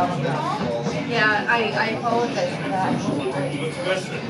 Yeah, I, I apologize for that. Listen,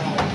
了。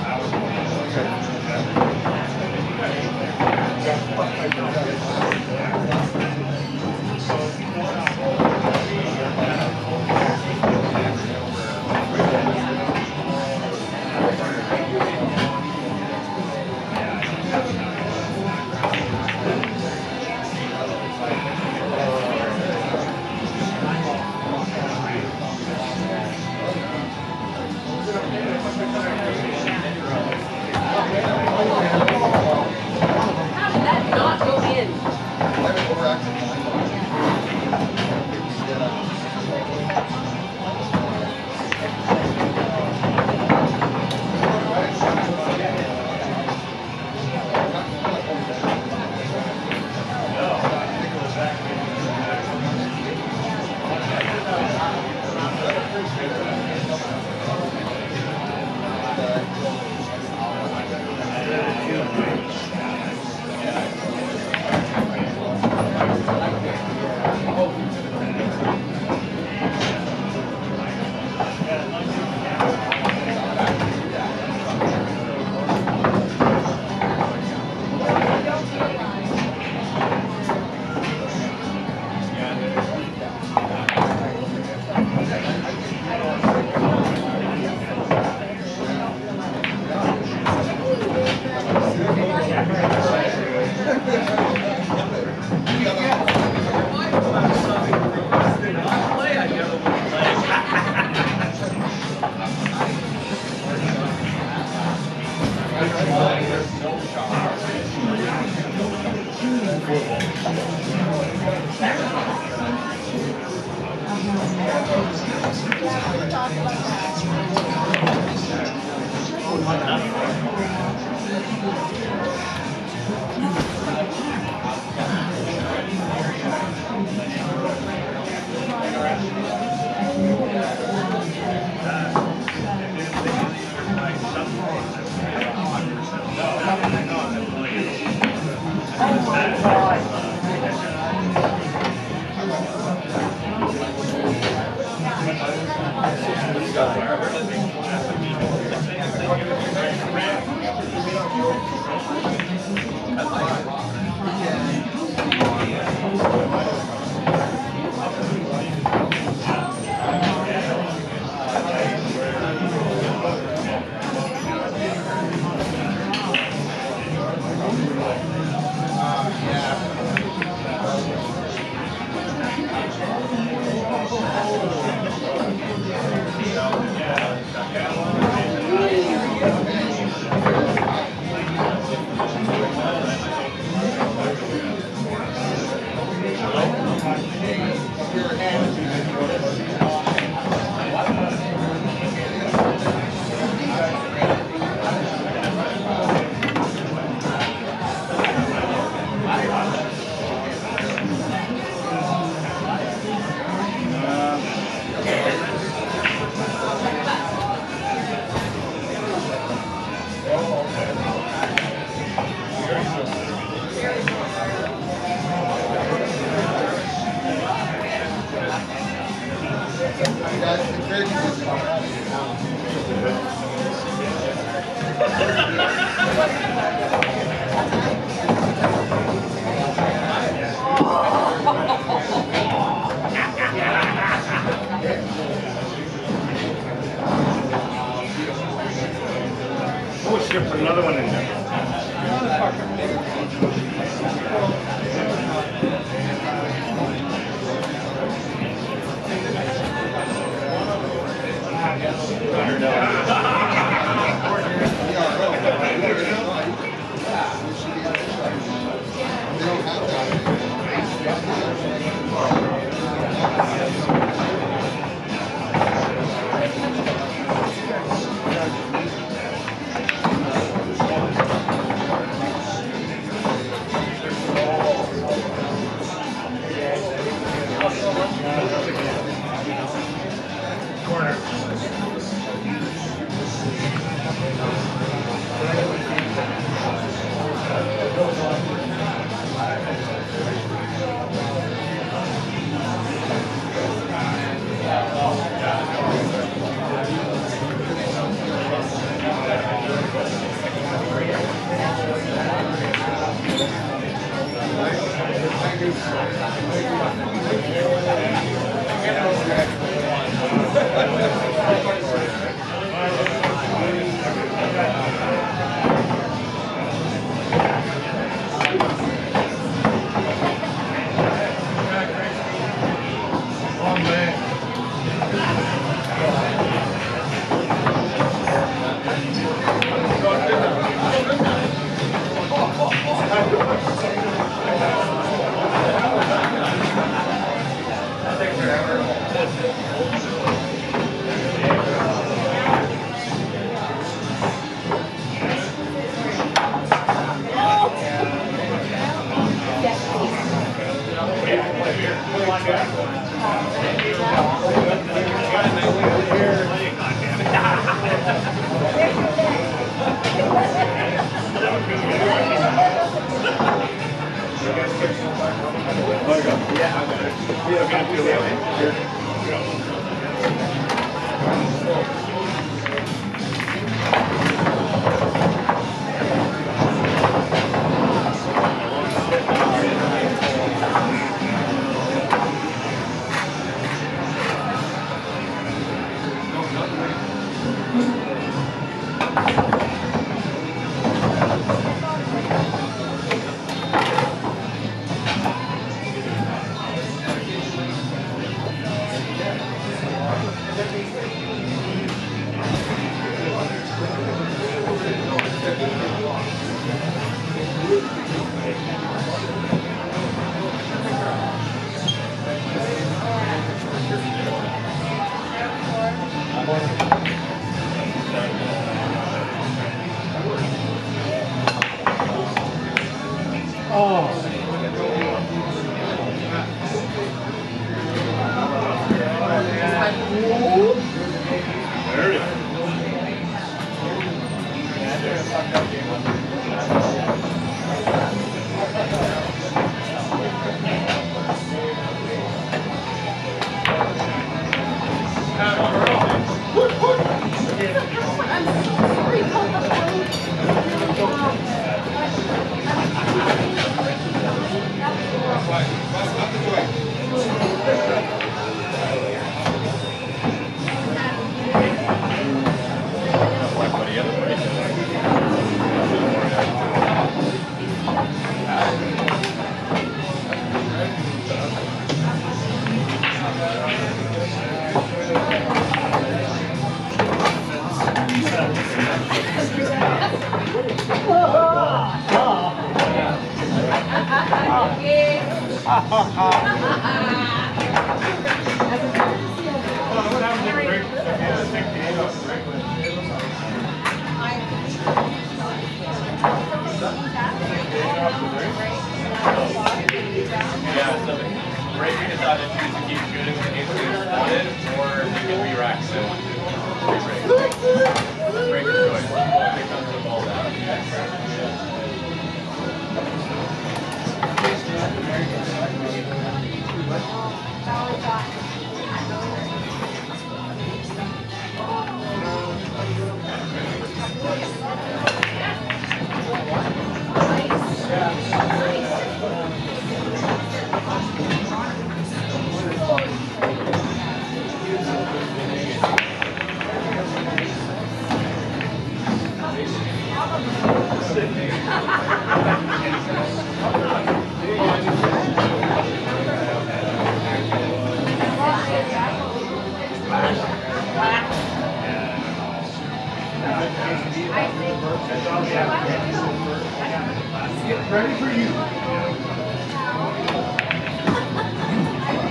We'll Oh,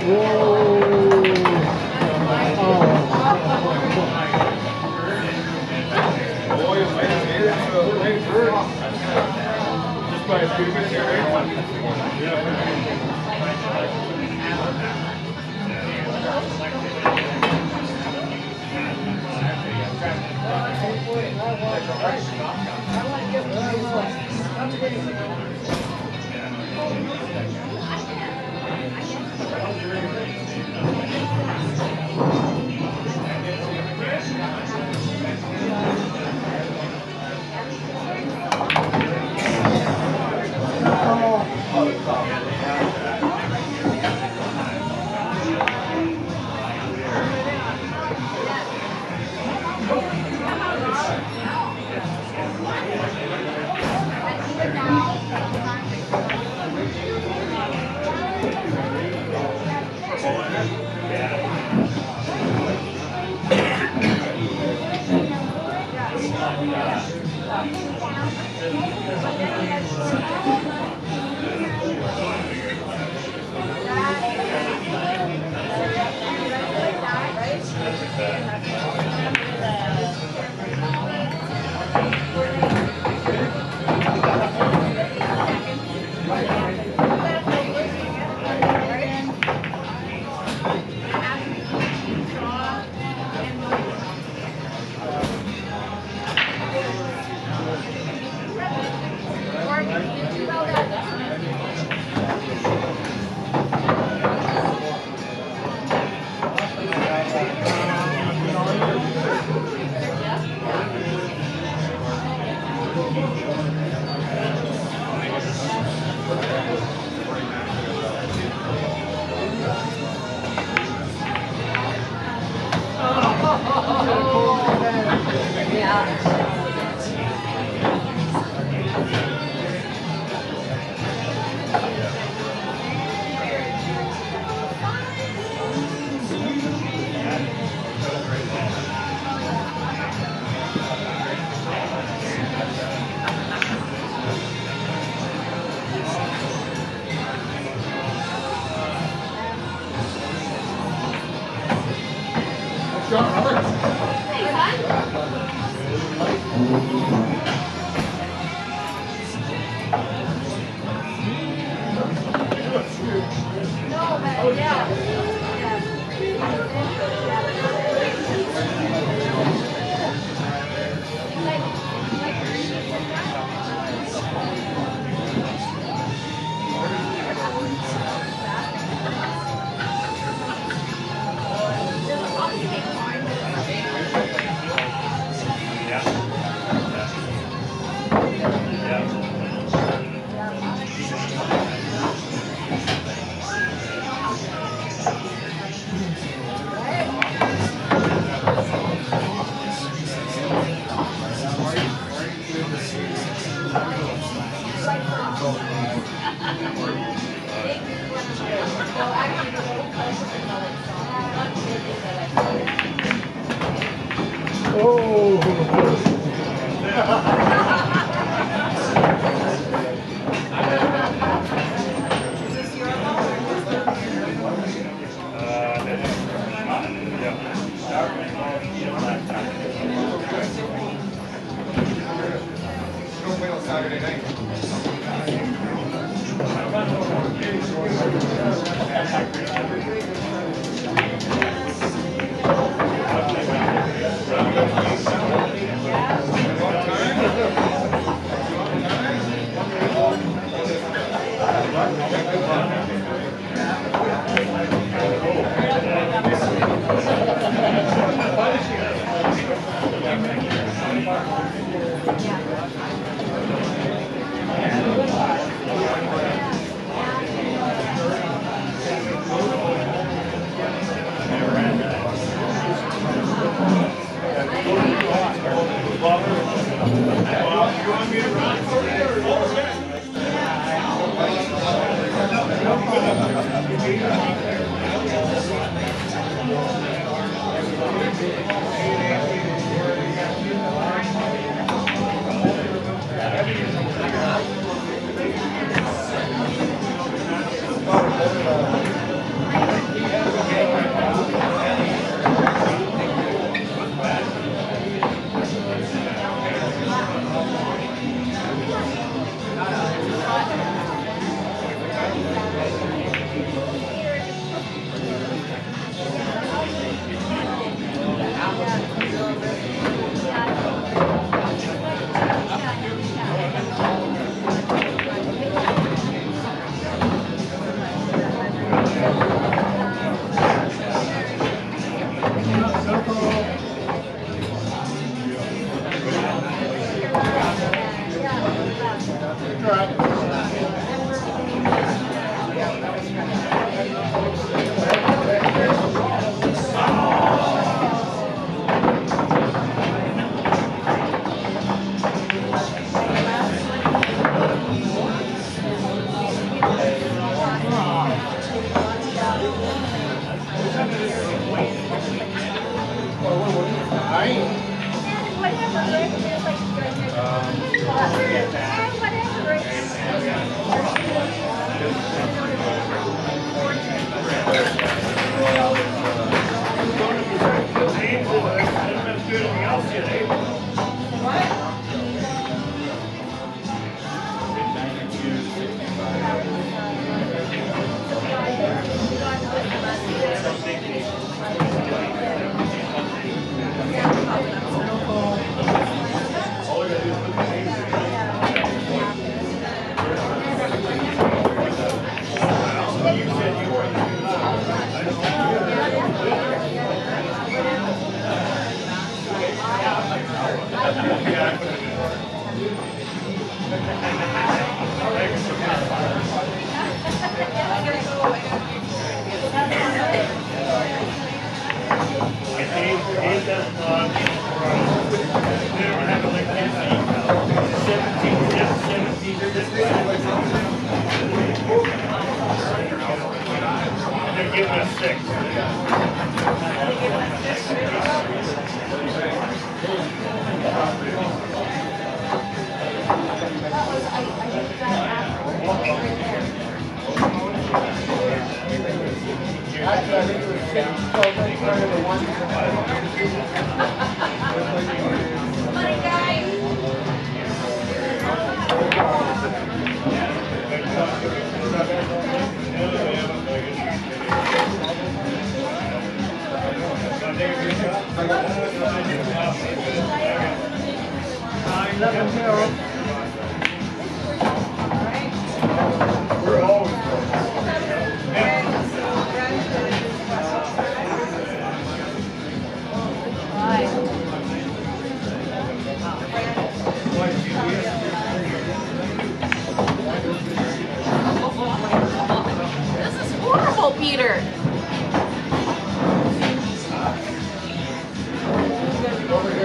Just by a few minutes, They're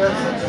Over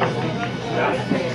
Hey,